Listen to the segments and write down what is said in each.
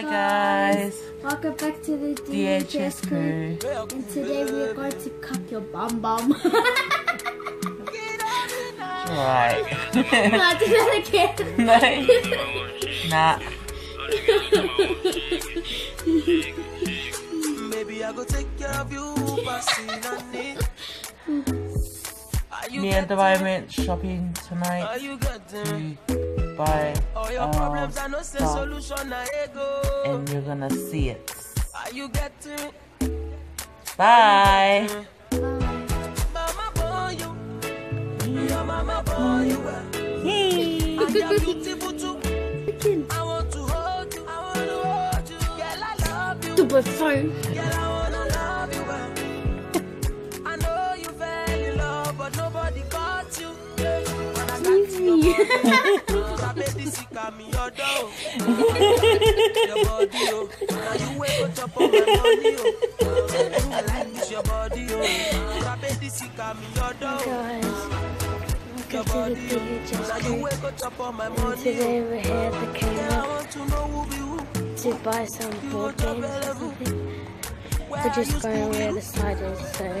Hi guys, Welcome back to the DHS, DHS crew. crew. And today we are going to cut your bum bum. Right. I'll do that again. no. Nah. Maybe I go take care of you, passing on it. Are you Me and the getting went shopping Are tonight you getting to buy All your um, problems, I know say stuff. solution, I ego. and you're gonna see it. Are you getting Bye. Mama boy, today oh. we're here at the to buy some board games or something. We're just going where the side is, so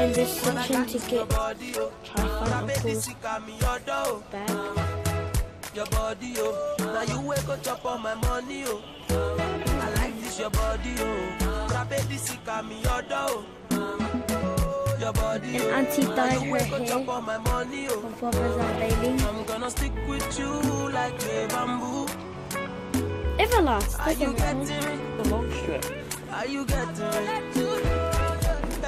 We're in this section to get try Uncle's Sick of me your door. bag. Your body oh. Now you wake up chop on my money oh. I like this your body oh. Grab it sick of me your door. Oh. Your body oh. And oh. Auntie Now dyed you her wake up chop hair on my money oh. while brothers are bailing. I'm gonna stick with you like a bamboo. Everlast, Are you doesn't getting me? The long strip. Are you getting?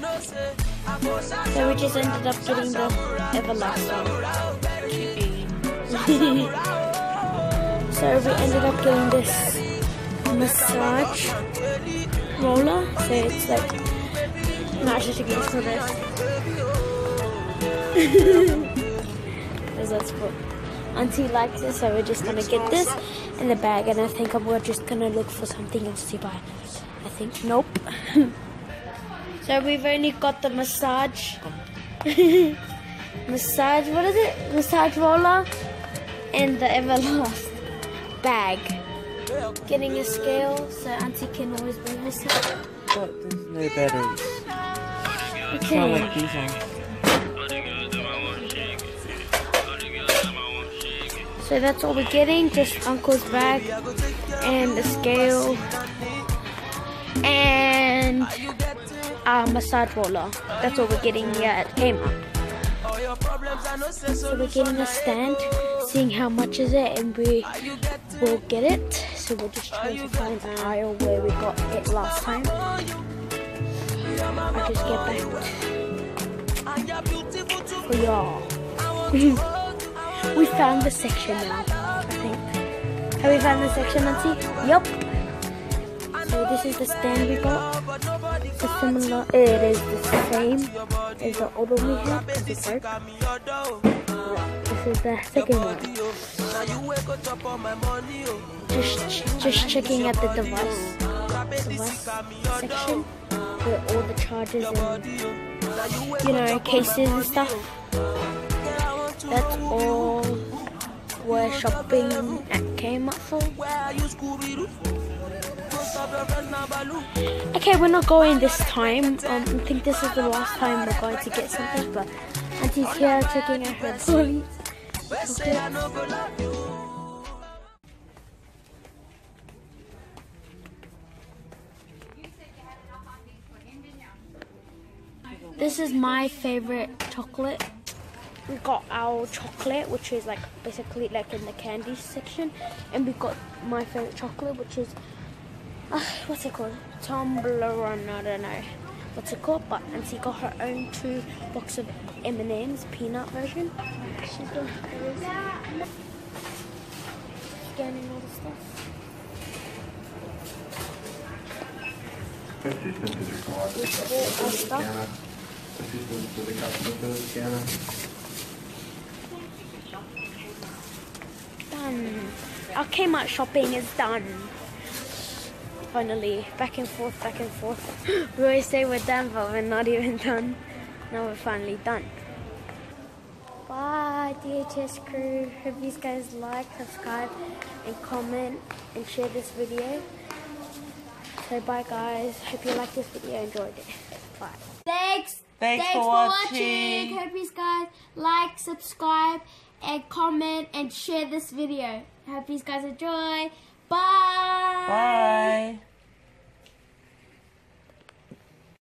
So we just ended up getting the everlasting. so we ended up getting this massage roller. So it's like, get this for this. Because that's what Auntie likes it, so we're just gonna get this in the bag, and I think we're just gonna look for something else to buy. I think nope. so we've only got the massage, massage. What is it? Massage roller and the Everlast bag. Getting a scale so Auntie can always bring herself. but there's no batteries. Okay. like these ones. So that's all we're getting, just Uncle's bag and the scale and a massage roller. That's what we're getting here at Kmart. So we're getting a stand, seeing how much is it, and we will get it. So we're just trying to find an aisle where we got it last time. I just get back for y'all. we found the section now, I think. Have we found the section, Auntie? Yup. So this is the stand we got. It's similar. It is the same as the other one we your door. This is the second one. Just just checking at the device device section where all the chargers and you know cases and stuff. That's all we're shopping at Kmart for. Okay, we're not going this time. Um, I think this is the last time we're going to get something, but Auntie's here checking out her love you. This is my favorite chocolate. We got our chocolate, which is like basically like in the candy section, and we got my favorite chocolate, which is uh, what's it called? Toblerone. I don't know what's it called, but and she got her own two box of M&M's peanut version. She's got hers. Scanning all the stuff. Assistance is required. We bought our stuff. Scanner. Assistance to the customer service scanner. Done. Our Kmart shopping is done. Finally, back and forth, back and forth. we always say we're done, but we're not even done. Now we're finally done. Bye, DHS crew. Hope you guys like, subscribe, and comment, and share this video. So bye, guys. Hope you liked this video, enjoyed it. Bye. Thanks. Thanks for watching. Hope you guys like, subscribe, and comment, and share this video. Hope you guys enjoy. Bye. Bye.